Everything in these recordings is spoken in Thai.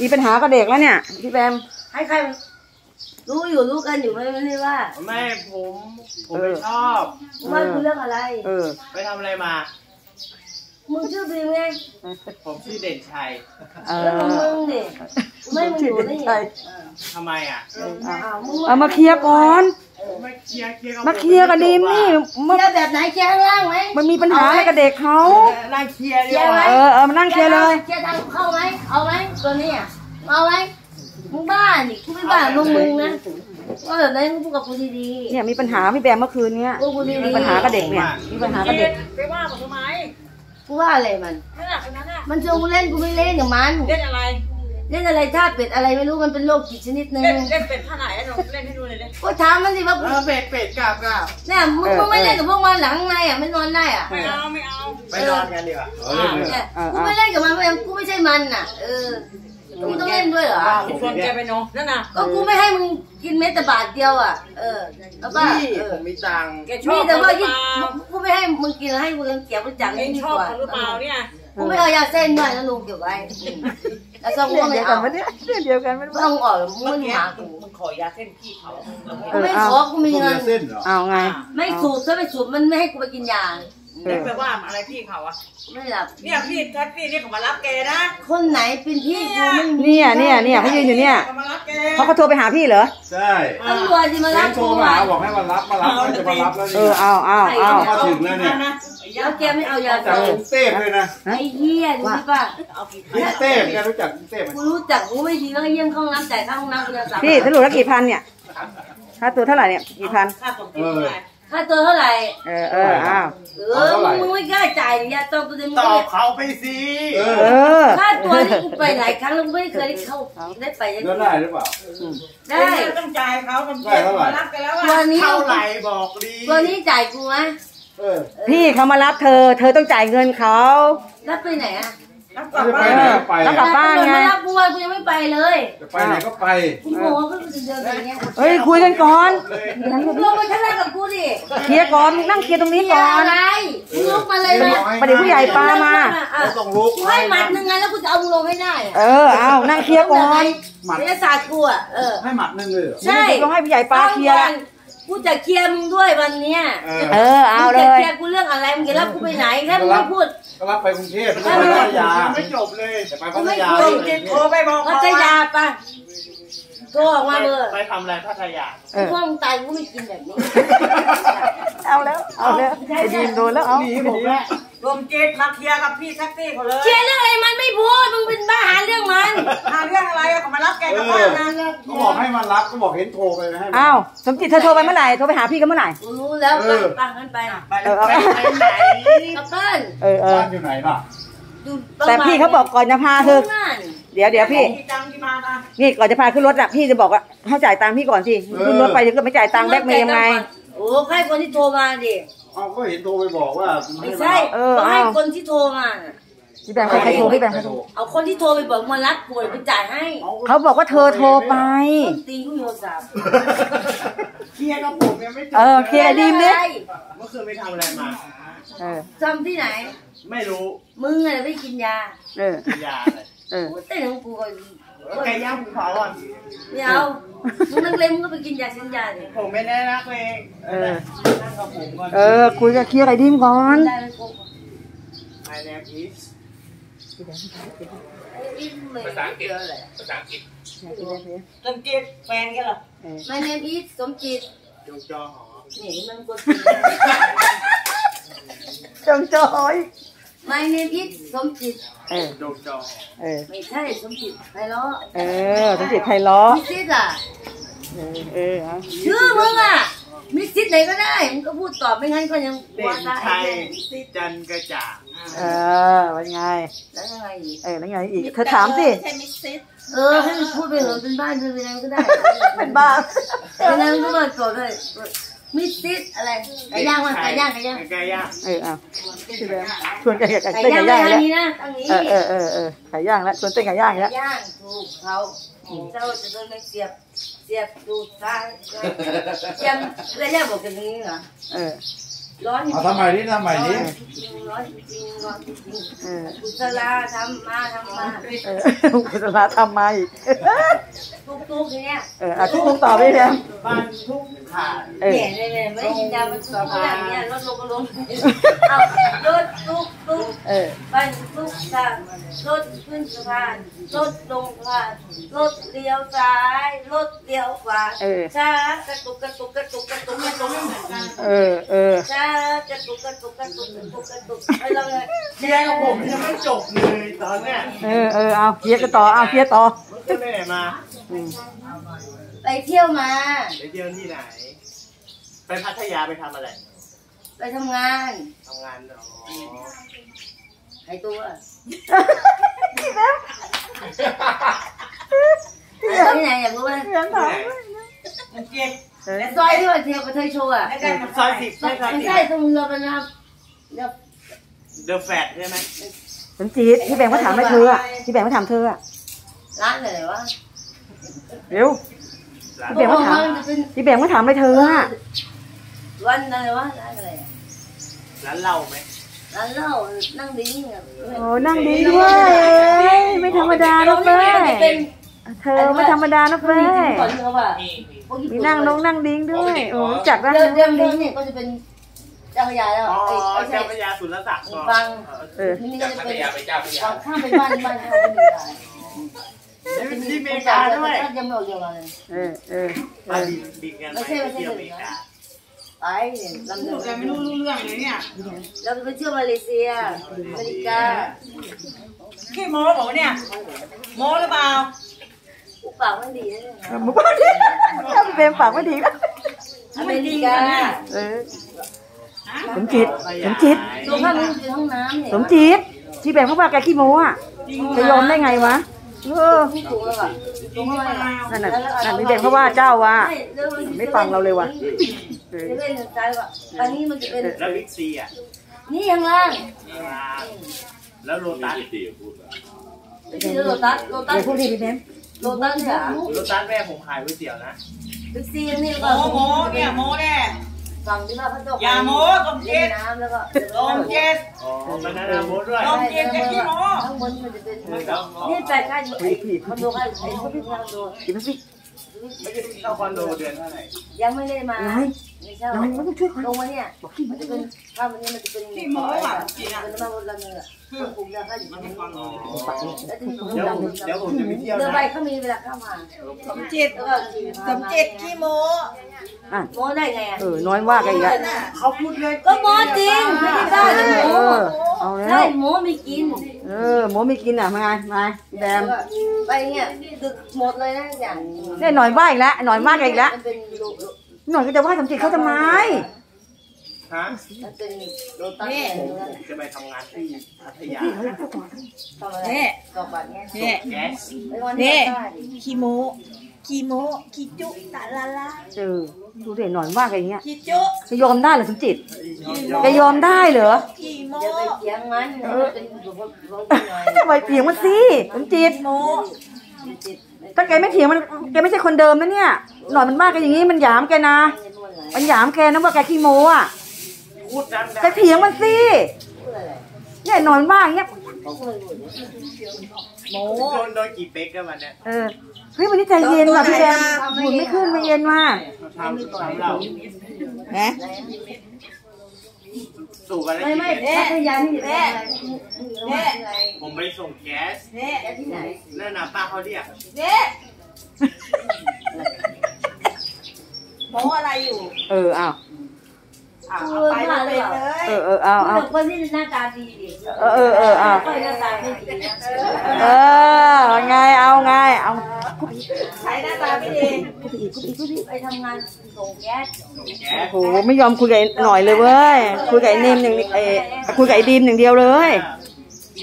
มีปัญหากับเด็กแล้วเนี่ย พี่แบม ให้ใครรู้อยู่รู้กันอยู่ไม่ไม่ได้ว่าไม่ผมผมไม่ชอบว่ากูเรื่องอะไร เออ ไปทำอะไรมา มึงชื่อบีมไงผมชื่อเด่นชัยเอแล้วมึงอมึงดิไม่มึงอยู่นี่ใช่ทำไมอะอ้าวมึงเอามาเคลียร์ก่อน ไม่เคลียร์เคลียร์กับมาเคลียร์กับดีมนี่เคมันลียร์แบบไหนเคลียร์ข้างล่างไหมมันมีปัญหาอะไรกับเด็กเขานั่งเคลียร์เคดีลียร์กไหมว่าเออเออมานั่งเคลียร์เลยเคลียร์ทางเข้าไหมเอาไหมตัวนี้อะเอาไหมมึงบ้านี่กูไม่บ้ามึงมึงนะว่าแบบนั้นมึงพูดกับกูดีเนี่ยมีปัญหาพี่แบมเมื่อคืนเนี้ยๆพูดกูดีมีๆปัญหากับเด็กเนี่ยมีปัญหากับเด็กไปว่ามันทำไมกูว่าอะไรมันนั่นแหละคนนั้นน่ะมันชวนกูเล่นกูไม่เล่นกับมันเล่นอะไร เล่นอะไรท่าเป็ดอะไรไม่รู้มันเป็นโรคจิตชนิดนึงเล่นเล่นเป็นท่าไหนอะหนูเล่นให้ดูเลยดิก็ถามมันสิว่าเออเป็ดเป็ดกราบกราบเนี่ยมึงมึงไม่เล่นกับพวกมันหลังในอะไม่นอนได้อะไม่เอาไม่เอาไปนอนกันดีกว่าเนี่ยกูไม่เล่นกับมันเพราะกูไม่ใช่มันน่ะ เออกูต้องเล่นด้วยเหรอชวนแกไปเนาะนั่นน่ะก็กูไม่ให้มึงกินเม็ดแต่บาทเดียวอะเออแล้วก็พี่เออผมมีตังค์แกชอนี่บแต่เขาหว่ารือยิ่เปล่ากูไม่ให้มึงกินให้กูยังเก็บไว้จังเองดีชอบกว่าเขาหรือเปล่าเนี่ย กูไม่เอายาเส้นด้วยนะลุงเก็บไว้อืม แล้วซ่องกูเรื่องก็เดีไม่ยวกัเอานปะเนี่ยเรื่องเดียวกันไม่รู้ต้องออกมึงไม่หากูมึงขอยาเส้นพี่เขาเออไม่เอาขอกูมีเงินเส้นเหรอเอาไงไม่สูบถ้าไม่สูบมันไม่ให้กูไปกินยา เออไปว่าอะไรพี่เขาอะไม่หลับ เนี่ยพี่แท็กซี่นี่เขามารับแกนะคนไหนเป็นพี่กูไม่มีเนี่ยเนี่ยเนี่ยเขายืนอยู่เนี่ยเขามารับแกเขาก็โทรไปหาพี่เหรอ ใช่ตำรวจที่มาเซ็รับนโทรกูมาอะหาบอกให้มารับมารับก็จะมารับแล้วเอนี่อเอาเอาเอามาถึงแล้วเนี่ยแล้วแกไม่เอายาจากสูกบรุงเทพเลยนะไอ้เหี้ยดูสิป่ะเอากี่กรุงเทพแกรู้จักกรุงเทพไหมกูรู้จักกูไม่ดีแล้วก็เยี่ยมเข้าห้องน้ำจ่ายค่าห้องน้ำกูจะสามพี่สรุปแล้วกี่พันเนี่ยค่าตัวเท่าไหร่เนี่ยกี่พันค่าสมกินเท่าไหร่ ค่าตัวเท่าไหร่ เออเอออ้าวเออมึงไม่กล้าจ่ายยาต้องตัวเดียวมึงตก็อบไม่เขาไปสิเอเอออ ค่าตัวนี่กูไปหลายครั้งแล้วกูไม่เคยได้เข้าได้ไปยังแล้วได้หรือเปล่า ได้ ต้องจ่ายเขาสมกิได้เท่าไหร่มารับกันแล้วตัวอะนี้เท่าไหร่บอกดีตัวนี้จ่ายกูไหมเออพี่เขามารับเธอ เธอต้องจ่ายเงินเขา รับไปไหนอะ รับกลัจะบไปบ้านไหนก็ไปแล้วกลับบ้านไงมารับกูวันกูยังไม่ไปเลยจะไปไหนก็ไปกูโมโหก็จะเดินอย่างเงี้ยเฮ้ยคุยกันก่อนมึงลงมาข้างล่างกับกูดิเคลียร์ก่อนนั่งเคลียร์ตรงนี้ก่อน อะไรมึงลุกมาเลยนะประเดี๋ยวผู้ใหญ่ปลามา อะเราต้องลุกกูให้หมัดหนึ่งไงแล้วกูจะเอามึงลงให้ได้อะเออเอานั่งเคลียร์ก่อนวิทยาศาสตร์กูอะเออให้หมัดหนึ่งเลยเหรอใช่ต้องให้ผู้ใหญ่ปลาเคลียร์ละกู จะเคลียร์มึงด้วยวันเนี้ยเออเออ เอาเลมึงจะย เคลียร์กูเรื่องอะไรมึงจะรับกูไปไหนแค่มึงไม่พูด ก็รับไปกรุงเทพไม่ไปพัทยาไม่จบเลยจะไปพัทยาไม่สมกินโทรไปบอกพัเขาทว่ายาปะโทรออกมาเบอร์ไปทำอะไรพัทยา เออ พวกมึงตายกูไม่กินแบบนี้ เอาแล้ว เอาแล้วไอ้ดีมโดนแล้วเอา หนีผมแล้ว รวมเกตมาเคลียร์กับพี่แท็กซี่เขาเลย เคลียร์เรื่องอะไรมันไม่พูด มึงเป็นบ้าหาเรื่องมันหาเรื่องอะไรอะเขามารับแกเอกลับอบ้านนะก็บอกให้มารับก็บอกเห็นโทรไปให้มาอ้าวสมจิตเธอโทรไปเมื่อไหร่โทรไปหาพี่กันเมื่อไหร่ กูรู้แล้วปังปังกันไปไปเอเลยอเอาไปไหนกลับบ้านเออเออบ้านอยู่ไหนล่ะดูแต่พี่เขาบอกก่อนจะพาเธอนั่นเดี๋ยวเดี๋ยวพี่กี่ตังค์ที่มามานี่ก่อนจะพาขึ้นรถอะพี่จะบอกว่าให้จ่ายตังค์พี่ก่อนสิขึ้นรถไปเดี๋ยวก็ไม่จ่ายตังค์แบล็กเมย์ยังไง โอ้ใครคนที่โทรมาดิ เอาก็เห็นโทรไปบอกว่าไม่ใช่เออต้องให้เอา คนที่โทรมาน่ะพี่แบงค์ใครโทรพี่แบงค์ใครโทรเอาคนที่โทรไปบอกมารับป่วยไปจ่ายให้เขาบอกว่าเธอโทรไป ต้นตีนกูมีโทรศัพท์เคลียร์กับผมยังไม่จเอบอเคลียร์ ดีมเนี่ยอะไรเมื่อคืนไปทำอะไรมา เออ จำที่ไหน ไม่รู้ มึงอะไม่กินยา เออกินยาอะไร เออกูเต้นของกูก่อนไก่ย่างภูเขาอะไม่เอามึงนักเลงมึงก็ไปกินยาเส้นยาดิผมไม่แน่นักเลงเออนั่งกับผมก่อนเออ คุยกับเคลียร์ไอ้ดีมก่อนได้ไหมกูไอแนมอีสภาษาอังกฤษอะไรสมกินแฟนกันเหรอ My name is สมจิตจงจอหอนี่มันกดจงจอย My name is สมจิต เออจงจอหอเออ ไม่ใช่สมจิตไพเราะเออสมจิตไพล้อมิสซิสอะ เออ เออเอาชื่อมึงอะมิสซิสไหนก็ได้มึงก็พูดตอบไม่งั้นก็ยังเด่ว่านได้ชัยไอ้จันกระจ่างเออว่าไง แล้วยังไงอีกเออแล้วไงอีก เธอถามสิเออให้มันพูดไปเหอะเป็นบ้านเป็นอะไรก็ได้ เป็นบ้าเป็นอะไรก็มาตอบเลย มิสซิสอะไรไก่ย่างมันไก่ย่างไก่ย่างไก่ย่างเออเอาพี่แบงค์ชวนกันกับไก่เต้นย่างไก่ไก่ย่างย่างแล้วนี้นะตั้งนี้เออเออเออเออไก่ย่างแล้วชวนเต้นไก่ย่างแล้วย่างถูกเขาเจ้าจะโดนไม่เสียบเสียบดูดซ้ายเสียบแล้วย่าบอกกันนี้เหรอเออ ร้อนจริงเอาทำใหม่นี้ทำใหม่นี้ร้อนจริงร้อนจริงเออกุศลาทำมาทำมาเออกุศลทำมาอีกทุกทุกๆเนี่ยเอออะทุกคนตอบไปแล้วบ้านทุกขาดเออเนี่ยเนี่ยเนี่ยไม่ได้ยินยามันทุกๆอย่างเนี่ยรถลงก็ลงเอารถทุกทุกเออบ้าน ทุกทางรถขึ้นสะพานรถลงสะพานรถเลี้ยวซ้ายรถเลี้ยวขวาเออ ช้ากระตุกกระตุกกระตุกกระตุกกระตุกเออเออ ช้ากระตุกกระตุกกระตุกกระตุกกระตุกไอ้เราเลยเชียร์กับผมยังไม่จบเลยตอนเนี้ยเออเออเอาเคลียร์กันต่อเอาเคลียร์ต่อมันจะไปไหนมาอืมไปเที่ยวมา ไปเที่ยวที่ไหน ไปพัทยาไปทำอะไรไปทำงาน ทำงานอ๋อ ไอ้ตัวพี่แบ๊วไปที่ไหนอยากรู้ไหมเรียนถามมันเจ็บเออซอยที่ว่าเที่ยวกับเธอโชว์อะแล้วได้มันซอยสิบใช่ซอยไม่สิบใช่ตรงเราเป็นนะครับเดี๋ยวเดอะแฟตใช่ไหมสมจีดพี่แบงค์มาถามให้เธออะพี่แบงค์มาถามเธออะร้านไหนวะเร็วร้านพี่แบงค์มาถามจะเป็นพี่แบงค์มาถามให้เธออะวันอะไรวะร้านอะไรอะร้านเหล้าไหม ร้านเหล้านั่งดิ้งอะโอ้นั่งดีด้วยเอ้ยไม่ธรรมดานะเฟ้ยเป็นเธอไม่ธรรมดานะผู้เฟ้หญิงยก่อนเขาว่ามีมีพวกญี่มีปุ่นั่งนงนั่งดิ้งด้วยโอ้รู้จักนั่งเดินเดินั่นงเดิดิ้นงเนี่ยก็จะเป็นเจ้าพระยาแล้วอ๋อไอ้ไอ้ใช่เจ้าพระยาสุรศักดิ์ก็ฟังเออนี่ก็จะเป็นไปเจ้าพระยาฝั่งข้ามเป็นบ้านบ้านเขาเป็นเมืองที่อเมริกาด้วยยังไม่ออกเดียวกันเลยเออเออเอมาอบินบินกันไปไม่ใช่ไม่ใช่เที่ยวอเมริกา ไปเนี่ยลำเดิพูดกันไม่รู้รู้เรื่องเลยเนี่ยเราไปเที่ยวมาเลเซียอเมริกาขี้โม้บอกเนี่ยโม้หรือเปล่าอุปากไม่ดีนะเนี่ยมึงปากดีพี่แบงค์ปากไม่ดีนะอเมริกาเออสมจิตสมจิตตรงข้างนี้คือห้องน้ำเนี่ยสมจิตพี่แบงค์เขาว่าแกขี้โม้อะจะยอมได้ไงวะเออที่ถูกแล้วอะตรงข้างในอะนั่นน่ะนั่นพี่แบงค์เขาว่าเจ้าว่ะไม่ฟังเราเลยว่ะเออ จะเล่นใจว่ะอันนี้มันจะเป็นแล้วบิ๊กซีอะ นี่ข้างล่างแล้วโลตัสไม่ใช่โลตัสโลตัสเดี๋ยวพูดดีพี่แบงค์โลตัสเนี่ยโลตัสแม่ผมขายก๋วยเตี๋ยวนะบิ๊กซีนี่แล้วโม้ก็โม้เนี่ยโม้แน่ฝั่งที่ว่าพระเจ้าอย่าโม้ต้มเล่เจ็นดน้ำแล้วก็ต้มเจ็ดอ๋อมันนานาโบทด้วยต้มเจ็ดจะขี้โม้ข้างบนมันจะเป็นแล้วนี่แปดขั้นอยู่คอนโดขั้นไอ้พวกที่คอนโดกินมาสิเข้าคอนโดเดือนเท่าไหร่ยังไม่ได้มา น้อยไม่ใช่น้อยไม่ต้องช่วยเขาลงมาเนี่ยมันจะเป็นภาพวันนี้มันจะเป็นขี้โม้อะจริงอะเป็นน้ำมันละเนื้อคุมยาฆ่าอยู่ตรงนี้อ๋อแล้วจะมีเดี๋ยวผมเดี๋ยวผมจะไปเที่ยวเรือนะใบเขามีเวลาเข้ามาสมจิตแล้วก็ขี่สมจิตขี้โม้อะโม้ได้ไงอะเออน้อยว่ากันอีกแล้วเขาพูดเลยก็โม้จริงไม่ได้ได้แต่เอโม้อเอาแล้ใช่วโม้ไม่กิน เออหมูไม่กินอะมาไงมาพี่แบมไปเนี่ยดึกหมดเลยนะอย่างเนี่ยหน่อยว่าอีกแล้วหน่อยมากอีกแล้วมันเป็นโล หน่อยก็จะว่าสมจิตเขาทำไมฮะมันเป็นโลตัสเนี่ยจะไปทำงานที่พัทยาทำอะไรเนี่ยกรอกบัตรเนี่ยเนี่ยแก๊สไปวันนี้ได้ดิขี้โม้ขี้โม้ขี้จุตะละละเออดูเด็หน่อยว่ากันอย่างเงี้ยขี้จุจะยอมได้เหรอสมจิตจะยอมได้เหรอขี้โม้อย่าไปเถียงมันมันเป็นบุคคลบุคคลหน่อยทำไมเถียงมันสิสมจิตขี้โม้ ถ้าแกไม่เถียงมันแกไม่ใช่คนเดิมนะเนี่ย หน่อยมันมากกันอย่างงี้มันหยามแกนะ มันหยามแกนะว่าแกขี้โม้อะพูดดังแกเถียงมันสิพูดอะไรเนี่ยหน่อยมันว่าอย่างเงี้ยเขาเคยพูดโม้โดนโดนกี่เป๊กกันวันเนี้ยเออเฮ้ยวันนี้ใจเย็นว่ะพี่แบมหมุนไม่ขึ้นไม่เย็นว่ะทำทำเรานะ สู่กันแล้วไม่กี่ไม่เป๊กพัทยานี่แม่แม่ผมไปส่งแก๊สเนี่ยแกที่ไหนนั่นน่ะป้าเขาเรียกเนี่ยโม้อะไรอยู่ เอออ้าว อะเอาไปเลยเลยเออเออเอาเอา คนที่หน้าตาดีดิเออเออเออเอา คนหน้าตาไม่ดีนะเออไงเอาไงเอาใช้หน้าตาไม่ดีไปทำงานส่งแก๊สส่งแก๊สโอ้โหไม่ยอมคุยกับไอ้หน่อยเลยเว้ยคุยกับไอ้เนมอย่างเออคุยกับไอ้ดีมอย่างเดียวเลย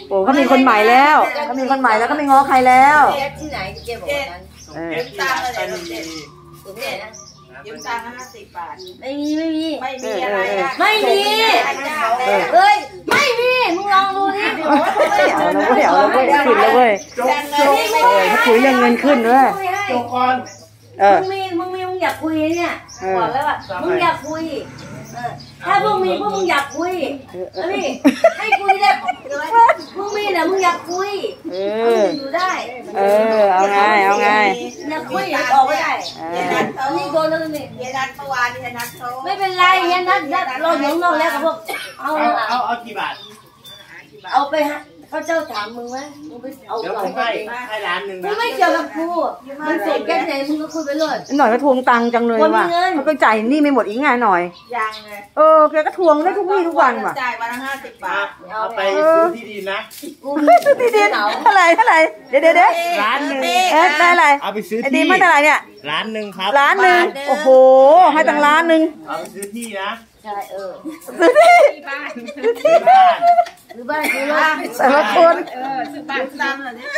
โอ้เขามีคนใหม่แล้วเขามีคนใหม่แล้วก็ไม่ง้อใครแล้วแก๊สที่ไหนที่แกบอกว่านั้นส่งแก๊สที่ร้านไปรษณีย์ส่งที่ไหนนะ ยืมตังค์ห้าสิบบาท ไม่มีไม่มี ไม่มีอะไรนะไม่มีเออเฮ้ยไม่มีมึงลองดูดิเอาแล้วเว้ยเอาแล้วเว้ยขึ้นแล้วเว้ยจบจบเออเขาคุยเรื่องเงินขึ้นด้วยไม่ให้จบก่อนเออมึงมีมึงมีมึงอยากคุยเนี่ยบอกแล้วว่ามึงอยากคุยเเออถ้าพวกมีพวกมึงอยากคุยเอาดิให้คุยได้พวกมีน่ะมึงอยากคุยเอมึองอยู่ได้ เออเอาไงเอาไงอยากคุยอยาก มื่อวานนี่นัดโทรไม่เป็นไรเฮียนัดนัดเราอยู่ข้างนอกแล้วกับพวกเอาเอาเอาเอาเอากี่บาท เอาไปฮะ เขาเจ้าถามมึงไหมมึงไปเอาเดี๋ยวเอาผมไปให้ให้ร้านหนึ่งมึนะงไม่เกี่ยวกับกูมึงส่งแค่ไหนมึงก็คุยไปเลย หน่อยก็ทวงตังค์จังเลยคนมีว่ะเงินเขาก็จ่ายหนี่ไม่หมดอีกไงหน่อย ยังไงเออแกก็ทวงได้ทุกวี่ทุกวันว่ะจ่ายวันละห้าสิบบาทเอาไปซื้อที่ดินนะ กูที่ดินเท่าไหร่เท่าไหร่เดี๋ยวเดี๋ยวเดี๋ยวร้านหนึ่ง เอ๊ะได้อะไรเอาไปซื้อไอ้ดีที่มไม่เท่าไหร่เนี่ย ร้านหนึ่งครับ ล้านหนึ่งโอ้โห ให้ตังค์ล้านหนึ่งเอาไปซื้อที่นะ ใช่เออซื้อที่ที่บ้านหรือบ้านคือรถแต่ละคนซื้อบ้านซ้ำเหรอเนี่ย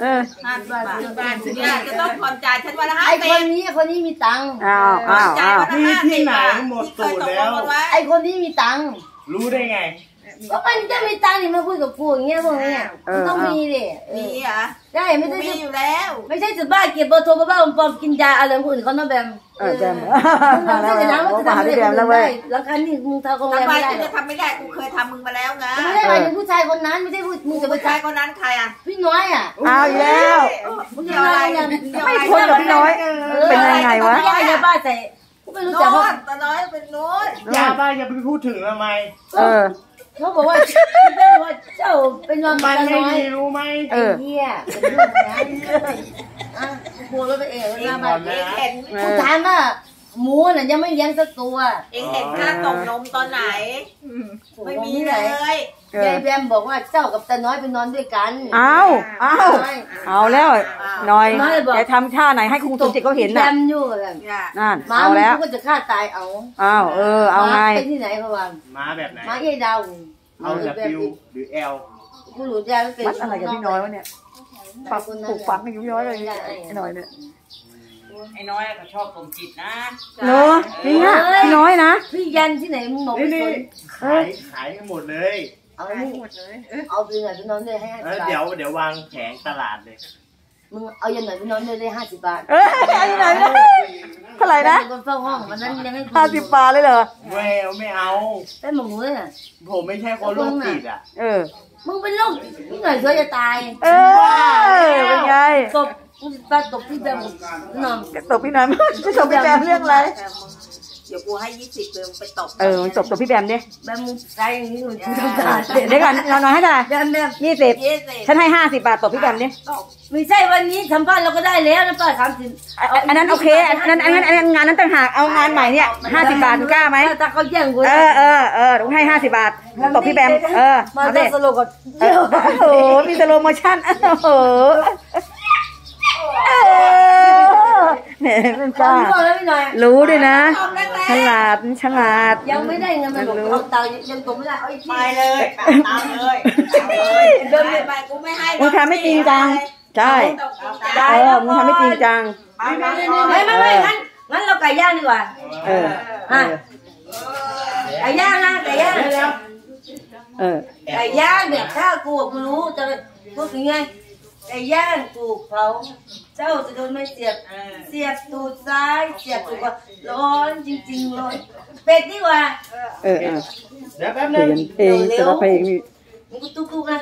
เออห้าสิบบาทซื้อบ้านซื้อบ้านจะต้องผ่อนจ่ายฉันวันละห้าไอ้สิคบนนี้คนนี้มีตังค์อ้าวอ้าวอ้าวที่ที่ไหนหมดตูดแล้วไอ้คนนี้มีตังค์รู้ได้ไง ก็มันจะมีตังค์นี่มาคุยกับกูอย่างเงี้ยพวกเนี้ยมันต้องมีดิเอมีอเหรอได้ไม่กูใช่มีอยู่แล้ว ไม่ใช่จุดบ้าเก็บเบอร์โทรบ้าๆปลอมๆกินยาอะไรคนอื่นเขาต้องแบบเออแจมมึงทำได้แต่นะว่าจะมาทำหาอะไรที่แจมกัแล้วเว้ได้ยแล้วคันนี้มึงทำโรงแรทำมไมไม่ได้กูจะทำไม่ได้ กูเคยทำมึงมาแล้วไงไม่ได้หมายถึงผู้ชายคนนั้นไม่ใช่ผู้มึงจะไปผู้ชาชายยคนนั้นใครอะพี่น้อยอะ เอาอีกแล้ว มึงเกี่ยวอะไรกันไม่ทนกับพี่น้อย เป็นยังไงวะยายาบ้าแต่กูไม่รู้โน้จักว่าตตาน้อยเป็นโน้ตยาบ้าอย่าไปพูดถึงทำไมเออ เขาบอกว่าเขาบอกว่าเจ้าเป็นนอนมันตาไม่น้อยดีรู้ไหมเออเฮียเป็นลูกนะอะกลัวรถไปเองหน้าบ้านเองเห็นกูถามว่าหมูน่ะยังไม่เลี้ยงสักตัวเองเห็นค่าตกนมตอนไหน ไม่มีเลยเออ ยายแบมบอกว่าเจ้ากับตาน้อยไปนอนด้วยกัน เอาเอาเอาแล้วหน่อยจะทำท่าไหนให้คุณสมจิตเขาเห็นแบน่ะมอยู่แบบอย่านั่นหมาเอามึงแล้วก็จะฆ่าตายเอาเอาเออ เอาไง หมไปที่ไหนเขาว่ามาแบบไหน หมาเอ้ยดาว เอา W หรือ L กูรู้ใจว่าเป็นมัดอะไรกับพี่น้อยวะเนี่ยปรับปลูกฝังให้พี่น้อยเลยไอ้หน่อยเนี่ยไอ้น้อยก็ชอบผมจิตนะเนอะนี่นะพี่น้อยนะพี่ยันที่ไหนมึงบอกนี่ไม่นี่สนขายขายให้หมดเลยเอาไปเอาไปหน่อยไปนอนด้วยให้ห้าเอสิอบบาทเดี๋ยวเดี๋ยววางแผงตลาดเลย มึงเอายันหน่อยไปนอนด้วยได้ห้าสิบบาทเออเอาที่ไหนนะเท่าไหร่นะคนเฝ้าห้องวันนั้นยังให้ห้าสิบบาทเลยเหรอแววไม่เอา เป็นหมูเลยน่ะผมไม่ใช่คนโรคจิตอะ เออ มึงเป็นลูกพี่หน่อยเธอจะตาย เออเป็นไงตบกูปาตบพี่แบมนอนตบพี่น้อยจะตบพี่แบมเรื่องอะไรเดี๋ยวกูให้ยี่สิบเลยไปตบเออมันตบตบพี่แบมดิแบมมึงใช้อย่างนี้มึงทำตาเด็เดี๋ยวก่อนเราน้อยให้เท่าไหร่แบมแบมยี่สิบยี่สิบฉันให้ห้าสิบบาทตบพี่แบมดิไม่ใช่วันนี้ทำบ้านเราก็ได้แล้วนะป้าสามสิบอันนั้นโอเคอันนั้นอันนั้นอันนั้นงานนั้นต่างหากเอางานใหม่เนี่ยห้าสิบบาทมึงกล้าไหมถ้าเขาแย่งกูเออเออเออต้องให้ห้าสิบบาทตบพี่แบมเออมาเอาต้ดิองสโลก่อนเออโอ้โหมีสโลโมชั่นโอ้โห เออเนี่ยเป็นกล้าทำก่อนแล้วพี่หน่อยรู้ด้วยนะตบแรงฉลาดฉลาด ยังไม่ได้เงินมันบอกเอาตังค์ยังตบไม่ได้เอาอีกๆทีไปเลยตามเลยตามเลยเดินไปกูไม่ให้มึงทำไม่จริงจัง ใช่ เออมึงทำไม่จริงจังไม่ไม่ไม่งั้นงั้นเราไก่ย่างดีกว่า เออเออไก่ย่างนะไก่ย่างเออไก่ย่างเนี่ยถ้ากูกูรู้จะพูดถึงไง ไก่ย่างถูกเผาเจ้าจะโดนไม่เสียบ เสียบตูดซ้าย เสียบตูดขวาร้อนจริงๆร้อนเป็ดดีกว่าเออเออเดี๋ยวแป๊บเปนึลี่งยนเพลงแต่ละเพลงนี่มึงก็ตุ๊กตุ๊กนะ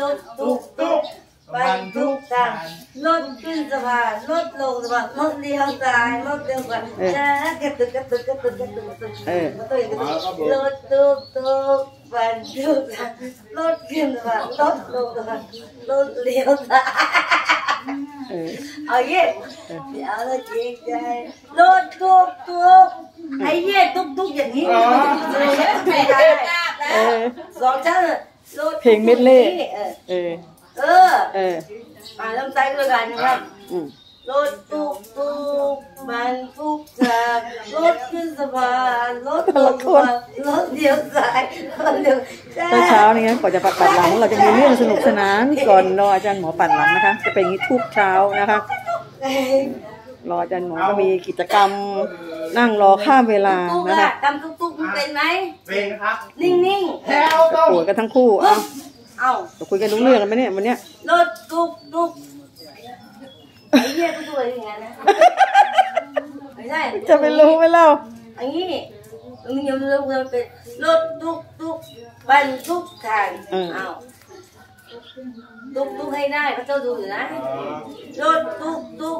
รถตุ๊กตุ๊กไปทุกทางรถขึ้นสะพานรถลงสะพานรถเลี้ยวซ้ายรถเลี้ยวขวาจ้ากระตุกกระตุกกระตุกกระตุกกระตุกเออรถตุ๊กรถตุ๊ก ตุ๊กไปทุกทางรถขึ้นสะพานรถลงสะพานรถเลี้ยวซ้ายเออเอาเย่เดี๋ยวเราจริงใจรถตุ๊กตุ๊กไอ้เย่ตุ๊กตุ๊กอย่างนี้ไม่ได้เออสองชั้นรถเพลงเม็ดเล่เออเออเออเออมาลำไส้ด้วยกันนะครับอืม รถตุ๊กตุ๊กมันทุกทางรถขึ้นสะพานรถลงสะพานรถเลี้ยวซ้ายรถเลี้ยวซ้าเช้ายเช้านี่นะก่อนจะปัดปัดหลังเราจะมีเรื่องสนุกสนานก่อนรออาจารย์หมอปัดหลังนะคะ จะเป็นอย่างนี้ทุกเช้านะคะ รออาจารย์หมอก็มีกิจกรรมนั่งรอข้ามเวลาตุ๊กนะอะคะทำตุ๊กตุ๊กมึงเป็นไหมเป็นครับ นิ่งแล้วต้องปวดกันทั้งคู่เอ้าๆเอ้าจะคุยกันรู้เรื่องกันไหมเนี่ยวันเนี้ยรถตุ๊กตุ๊ก ไอ้เหี้ยก็ด้วยอย่างนั้นนะไม่ใช่จะไปรู้ไหมเล่าอันนี้ตรงนี้ยังรถเราเป็นรถทุกทุกบรรทุกทางอ้าวทุกทุกให้ได้พระเจ้าดูอยู่นะอ๋อ